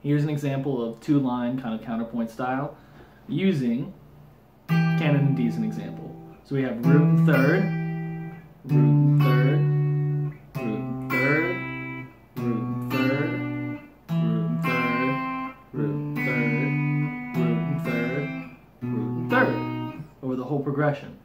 Here's an example of two line kind of counterpoint style using canon in D as an example. So we have root and third, root and third, root and third, root and third, root and third, root and third, root and third, root and third, over the whole progression.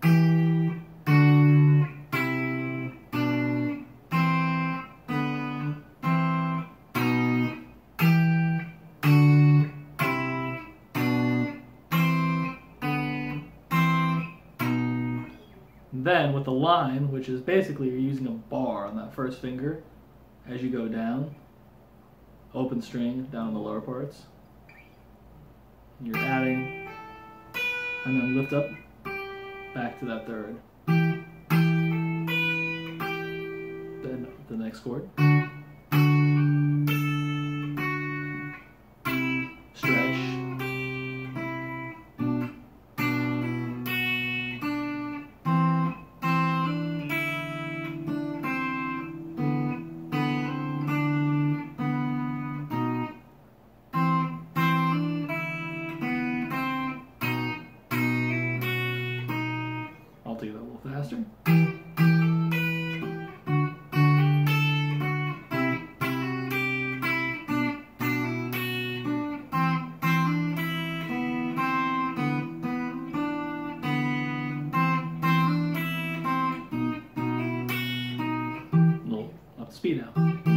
Then with the line, which is basically you're using a bar on that first finger as you go down, open string down in the lower parts. You're adding, and then lift up back to that third. Then the next chord. do that a little faster. A little up speed now.